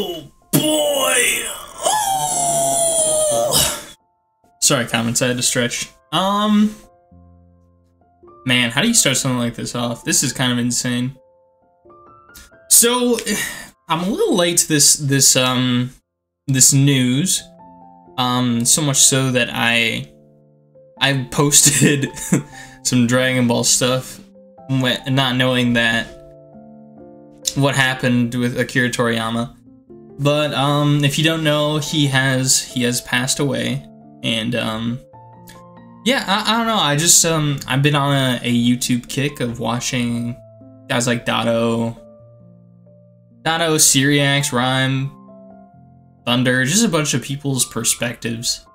Oh boy. Oh. Sorry, comments. I had to stretch. Um, man, how do you start something like this off? This is kind of insane. So, I'm a little late to this this um this news. Um, so much so that I I posted some Dragon Ball stuff, not knowing that what happened with Akira Toriyama. But um, if you don't know, he has he has passed away, and um, yeah, I, I don't know. I just um, I've been on a, a YouTube kick of watching guys like Dado, Dado, Syriax, Rhyme, Thunder, just a bunch of people's perspectives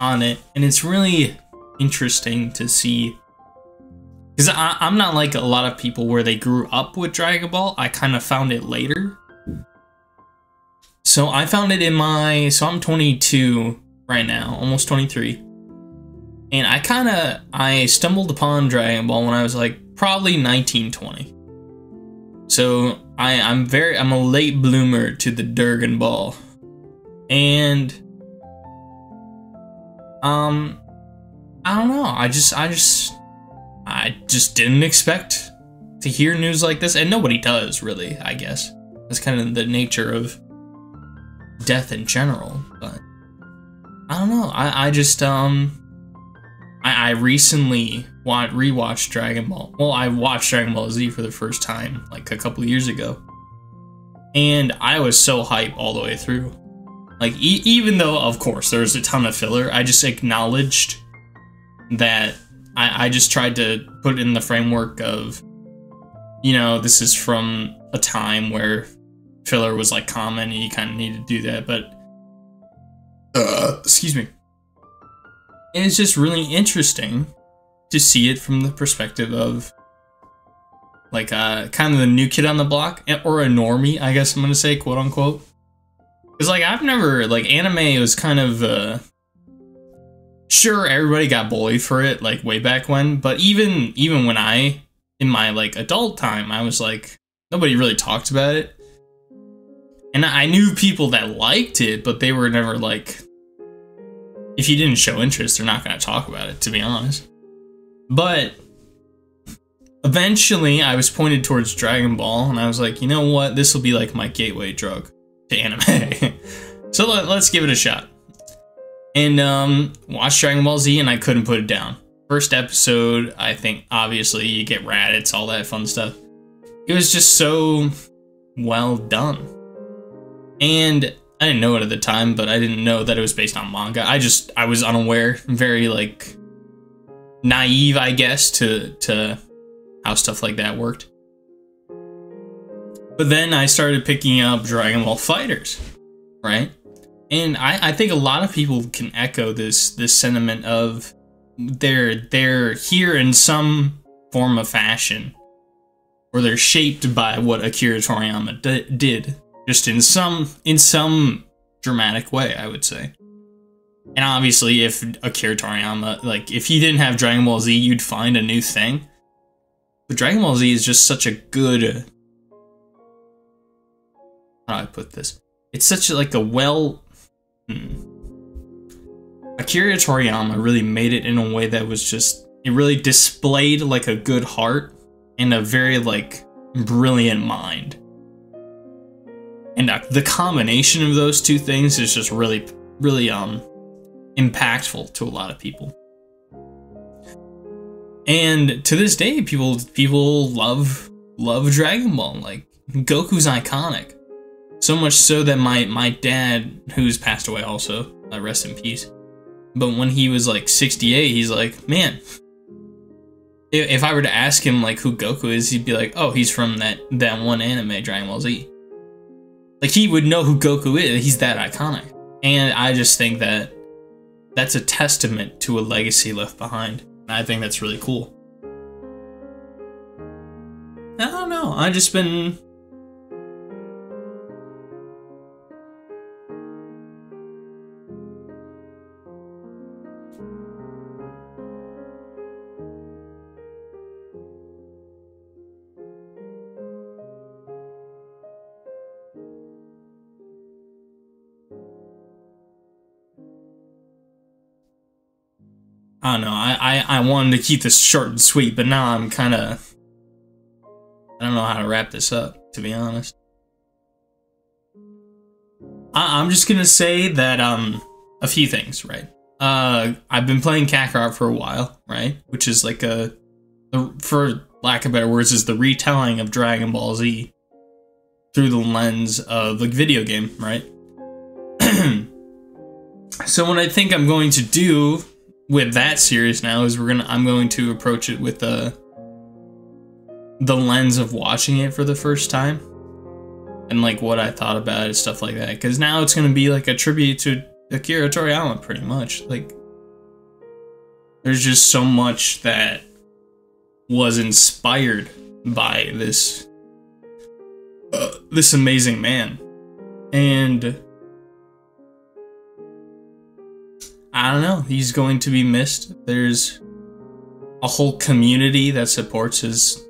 on it, and it's really interesting to see. Because I'm not like a lot of people where they grew up with Dragon Ball. I kind of found it later. So I found it in my. So I'm 22 right now, almost 23. And I kind of. I stumbled upon Dragon Ball when I was like probably 1920. So I, I'm very. I'm a late bloomer to the Dragon Ball. And. Um. I don't know. I just. I just. I just didn't expect to hear news like this. And nobody does, really, I guess. That's kind of the nature of death in general, but I don't know. I, I just um I, I recently wa- rewatched Dragon Ball. Well, I watched Dragon Ball Z for the first time like a couple years ago, and I was so hype all the way through. Like e- even though, of course, there's a ton of filler, I just acknowledged that I, I just tried to put in the framework of, you know, this is from a time where filler was like common and you kind of needed to do that but uh excuse me. And it's just really interesting to see it from the perspective of like uh kind of the new kid on the block or a normie i guess i'm gonna say quote unquote. Because like i've never like anime was kind of uh sure everybody got bullied for it like way back when but even even when i in my like adult time i was like nobody really talked about it and I knew people that liked it, but they were never like. If you didn't show interest, they're not going to talk about it, to be honest. But eventually, I was pointed towards Dragon Ball, and I was like, you know what? This will be like my gateway drug to anime. so let, us give it a shot. And um, watched Dragon Ball Z, and I couldn't put it down. First episode, I think, obviously, you get Raditz, all that fun stuff. It was just so well done and I didn't know it at the time, but I didn't know that it was based on manga. I just I was unaware, very like naive, I guess, to to how stuff like that worked. But then I started picking up Dragon Ball FighterZ, right? And I, I think a lot of people can echo this this sentiment of they're they're here in some form of fashion, or they're shaped by what Akira Toriyama did just in some in some dramatic way, I would say. And obviously, if Akira Toriyama, like, if he didn't have Dragon Ball Z, you'd find a new thing. But Dragon Ball Z is just such a good. How do I put this? It's such a, like a well. Hmm. Akira Toriyama really made it in a way that was just. It really displayed like a good heart and a very like brilliant mind and uh, the combination of those two things is just really really um impactful to a lot of people. And to this day people people love love dragon ball. Like goku's iconic. So much so that my my dad who's passed away also uh, rest in peace. But when he was like 68 he's like man if, if i were to ask him like who goku is he'd be like oh he's from that that one anime dragon ball z like he would know who Goku is. He's that iconic. And I just think that that's a testament to a legacy left behind. And I think that's really cool. I don't know. I just been I don't know. I, I, I wanted to keep this short and sweet, but now I'm kind of. I don't know how to wrap this up, to be honest. I, I'm just gonna say that um a few things, right? Uh, I've been playing Kakarot for a while, right? Which is like a, a for lack of better words, is the retelling of Dragon Ball Z through the lens of a video game, right? so what I think I'm going to do with that series now is we're gonna I'm going to approach it with the the lens of watching it for the first time and like what I thought about it, stuff like that. Because now it's gonna be like a tribute to Akira Toriyama, pretty much. Like, there's just so much that was inspired by this uh, this amazing man, and I don't know. He's going to be missed. There's a whole community that supports his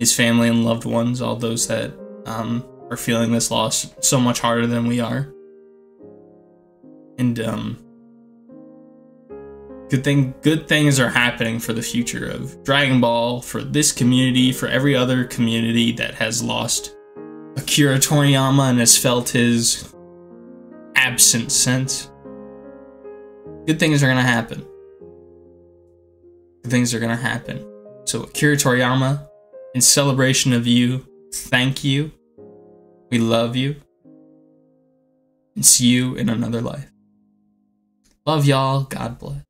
his family and loved ones, all those that um, are feeling this loss so much harder than we are. And um, good thing, good things are happening for the future of Dragon Ball, for this community, for every other community that has lost Akira Toriyama and has felt his absence since good things are gonna happen. Good things are gonna happen. So Akira Toriyama, in celebration of you, thank you. We love you. And see you in another life. Love y'all. God bless.